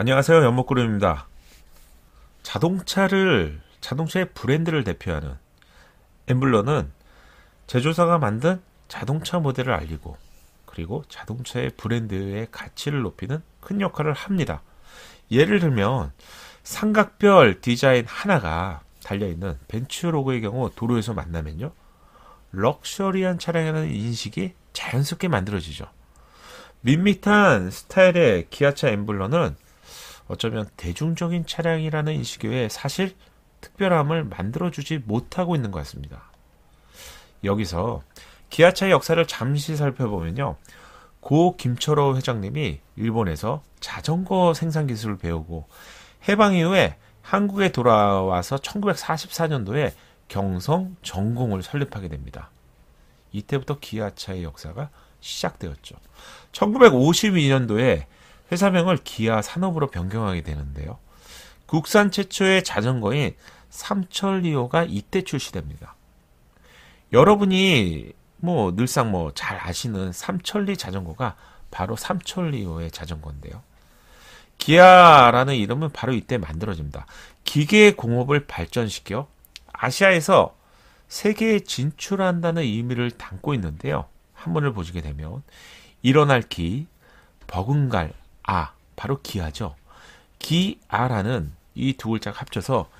안녕하세요. 연목구름입니다. 자동차를, 자동차의 브랜드를 대표하는 엠블러는 제조사가 만든 자동차 모델을 알리고 그리고 자동차의 브랜드의 가치를 높이는 큰 역할을 합니다. 예를 들면 삼각별 디자인 하나가 달려있는 벤츠 로고의 경우 도로에서 만나면요. 럭셔리한 차량이라는 인식이 자연스럽게 만들어지죠. 밋밋한 스타일의 기아차 엠블러는 어쩌면 대중적인 차량이라는 인식 외에 사실 특별함을 만들어주지 못하고 있는 것 같습니다. 여기서 기아차의 역사를 잠시 살펴보면요. 고 김철호 회장님이 일본에서 자전거 생산 기술을 배우고 해방 이후에 한국에 돌아와서 1944년도에 경성 전공을 설립하게 됩니다. 이때부터 기아차의 역사가 시작되었죠. 1952년도에 회사명을 기아 산업으로 변경하게 되는데요. 국산 최초의 자전거인 삼천리오가 이때 출시됩니다. 여러분이 뭐 늘상 뭐 잘 아시는 삼천리 자전거가 바로 삼천리오의 자전거인데요. 기아라는 이름은 바로 이때 만들어집니다. 기계 공업을 발전시켜 아시아에서 세계에 진출한다는 의미를 담고 있는데요. 한문을 보시게 되면 일어날 기, 버금갈 아, 바로 기아죠. 기아라는 이 두 글자가 합쳐서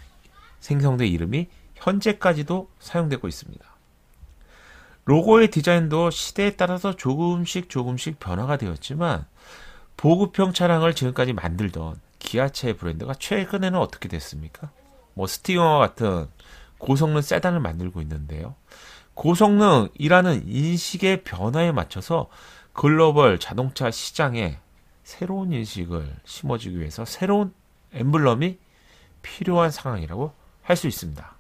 생성된 이름이 현재까지도 사용되고 있습니다. 로고의 디자인도 시대에 따라서 조금씩 조금씩 변화가 되었지만 보급형 차량을 지금까지 만들던 기아차의 브랜드가 최근에는 어떻게 됐습니까? 뭐 스티어와 같은 고성능 세단을 만들고 있는데요. 고성능이라는 인식의 변화에 맞춰서 글로벌 자동차 시장에 새로운 인식을 심어주기 위해서 새로운 엠블럼이 필요한 상황이라고 할 수 있습니다.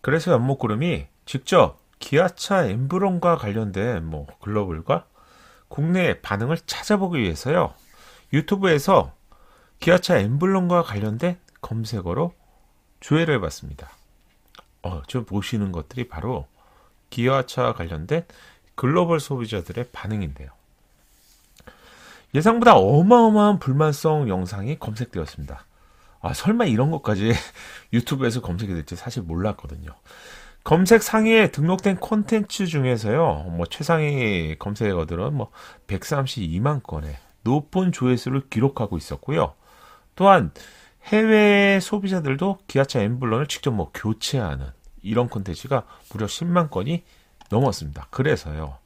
그래서 연목구름이 직접 기아차 엠블럼과 관련된 뭐 글로벌과 국내 반응을 찾아보기 위해서요. 유튜브에서 기아차 엠블럼과 관련된 검색어로 조회를 해봤습니다. 어, 지금 보시는 것들이 바로 기아차 관련된 글로벌 소비자들의 반응인데요. 예상보다 어마어마한 불만성 영상이 검색되었습니다. 아, 설마 이런 것까지 유튜브에서 검색이 될지 사실 몰랐거든요. 검색 상위에 등록된 콘텐츠 중에서요, 뭐 최상위 검색어들은 뭐 132만 건의 높은 조회수를 기록하고 있었고요. 또한 해외 소비자들도 기아차 엠블럼을 직접 뭐 교체하는 이런 콘텐츠가 무려 10만 건이 넘었습니다. 그래서요.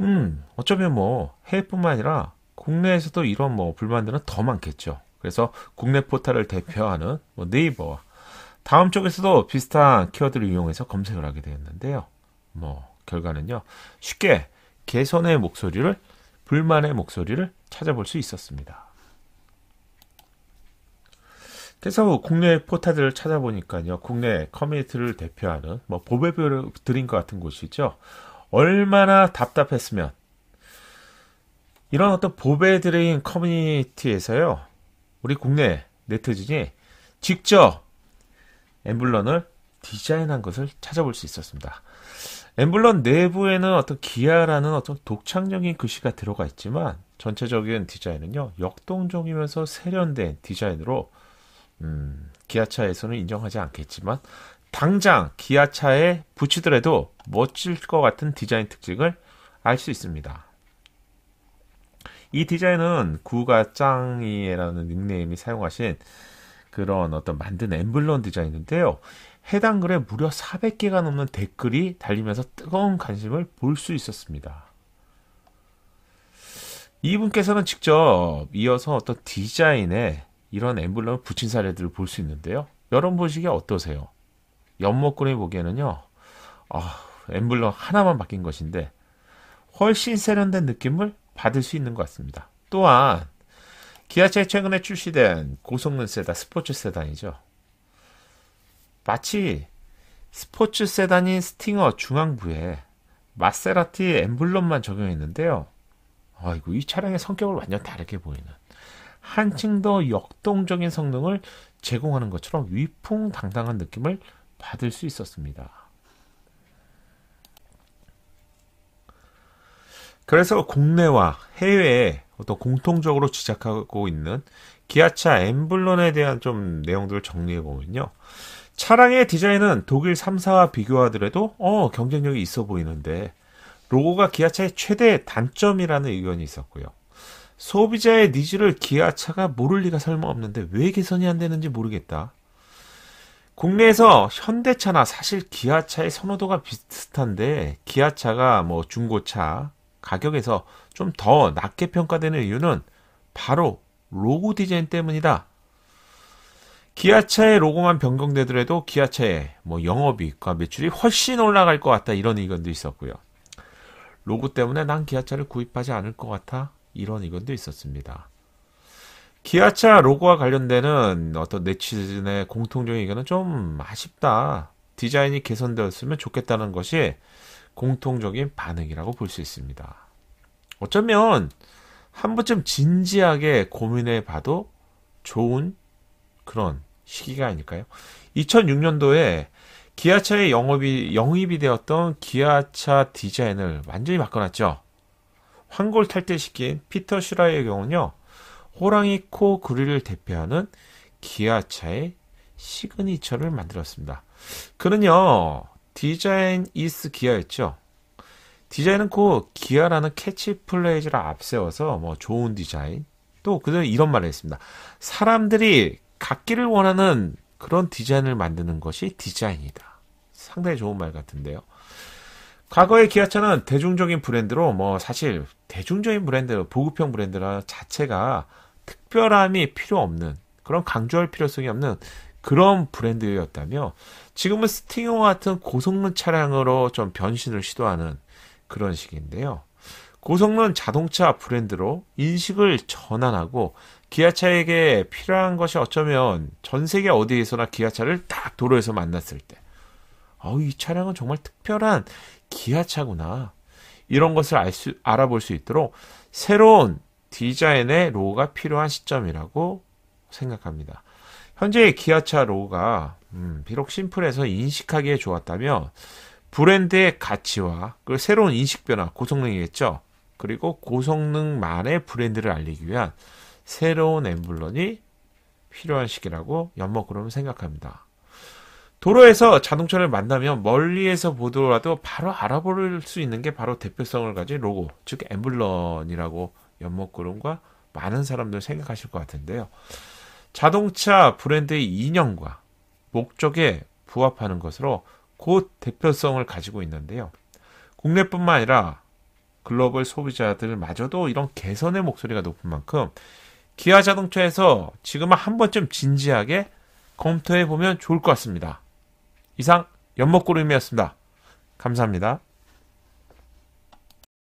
음, 어쩌면 뭐 해외뿐만 아니라 국내에서도 이런 뭐 불만들은 더 많겠죠. 그래서 국내 포털을 대표하는 뭐 네이버와 다음 쪽에서도 비슷한 키워드를 이용해서 검색을 하게 되었는데요. 뭐 결과는요. 쉽게 개선의 목소리를 불만의 목소리를 찾아볼 수 있었습니다. 그래서 국내 포탈들을 찾아보니까요. 국내 커뮤니티를 대표하는 뭐 보배드림 것 같은 곳이죠. 얼마나 답답했으면 이런 어떤 보배드림 커뮤니티에서요. 우리 국내 네티즌이 직접 엠블런을 디자인한 것을 찾아볼 수 있었습니다. 엠블런 내부에는 어떤 기아라는 어떤 독창적인 글씨가 들어가 있지만 전체적인 디자인은요 역동적이면서 세련된 디자인으로 음, 기아차에서는 인정하지 않겠지만 당장 기아차에 붙이더라도 멋질 것 같은 디자인 특징을 알 수 있습니다. 이 디자인은 구가 짱이라는 닉네임이 사용하신 그런 어떤 만든 엠블럼 디자인인데요. 해당 글에 무려 400개가 넘는 댓글이 달리면서 뜨거운 관심을 볼 수 있었습니다. 이분께서는 직접 이어서 어떤 디자인에 이런 엠블럼을 붙인 사례들을 볼 수 있는데요. 여러분 보시기에 어떠세요? 연목군이 보기에는요. 아, 엠블럼 하나만 바뀐 것인데 훨씬 세련된 느낌을 받을 수 있는 것 같습니다. 또한 기아차에 최근에 출시된 고성능 세단, 스포츠 세단이죠. 마치 스포츠 세단인 스팅어 중앙부에 마세라티 엠블럼만 적용했는데요. 아이고, 이 차량의 성격을 완전 다르게 보이는 한층 더 역동적인 성능을 제공하는 것처럼 위풍당당한 느낌을 받을 수 있었습니다. 그래서 국내와 해외에 또 공통적으로 지적하고 있는 기아차 엠블럼에 대한 좀 내용들을 정리해 보면요. 차량의 디자인은 독일 3사와 비교하더라도 어, 경쟁력이 있어 보이는데 로고가 기아차의 최대 단점이라는 의견이 있었고요. 소비자의 needs를 기아차가 모를 리가 설마 없는데 왜 개선이 안 되는지 모르겠다. 국내에서 현대차나 사실 기아차의 선호도가 비슷한데 기아차가 뭐 중고차 가격에서 좀 더 낮게 평가되는 이유는 바로 로고 디자인 때문이다. 기아차의 로고만 변경되더라도 기아차의 뭐 영업이익과 매출이 훨씬 올라갈 것 같다 이런 의견도 있었고요. 로고 때문에 난 기아차를 구입하지 않을 것 같아 이런 의견도 있었습니다. 기아차 로고와 관련되는 어떤 네티즌의 공통적인 의견은 좀 아쉽다. 디자인이 개선되었으면 좋겠다는 것이 공통적인 반응이라고 볼 수 있습니다. 어쩌면 한 번쯤 진지하게 고민해 봐도 좋은 그런 시기가 아닐까요? 2006년도에 기아차의 영업이, 영입이 되었던 기아차 디자인을 완전히 바꿔놨죠. 환골탈태시킨 피터 슈라이어의 경우는요, 호랑이 코 그릴을 대표하는 기아차의 시그니처를 만들었습니다. 그는요, Design is Kia였죠. 디자인은 그 기아라는 캐치프레이즈를 앞세워서 뭐 좋은 디자인 또 그는 이런 말을 했습니다. 사람들이 갖기를 원하는 그런 디자인을 만드는 것이 디자인이다. 상당히 좋은 말 같은데요. 과거의 기아차는 대중적인 브랜드로 뭐 사실 대중적인 브랜드, 보급형 브랜드라 자체가 특별함이 필요 없는 그런 강조할 필요성이 없는 그런 브랜드였다며 지금은 스팅어 같은 고성능 차량으로 좀 변신을 시도하는 그런 식인데요. 고성능 자동차 브랜드로 인식을 전환하고 기아차에게 필요한 것이 어쩌면 전 세계 어디에서나 기아차를 딱 도로에서 만났을 때, 어우, 이 차량은 정말 특별한 기아차구나. 이런 것을 알 수, 알아볼 수 있도록 새로운 디자인의 로고가 필요한 시점이라고 생각합니다. 현재의 기아차 로고가 음, 비록 심플해서 인식하기에 좋았다면 브랜드의 가치와 그 새로운 인식 변화, 고성능이겠죠. 그리고 고성능만의 브랜드를 알리기 위한 새로운 엠블런이 필요한 시기라고 연목그룹은 생각합니다. 도로에서 자동차를 만나면 멀리에서 보더라도 바로 알아볼 수 있는 게 바로 대표성을 가진 로고, 즉 엠블런이라고 연목그룹과 많은 사람들 생각하실 것 같은데요. 자동차 브랜드의 이념과 목적에 부합하는 것으로 곧 대표성을 가지고 있는데요. 국내뿐만 아니라 글로벌 소비자들마저도 이런 개선의 목소리가 높은 만큼 기아 자동차에서 지금 한 번쯤 진지하게 검토해 보면 좋을 것 같습니다. 이상 연목구름이었습니다. 감사합니다.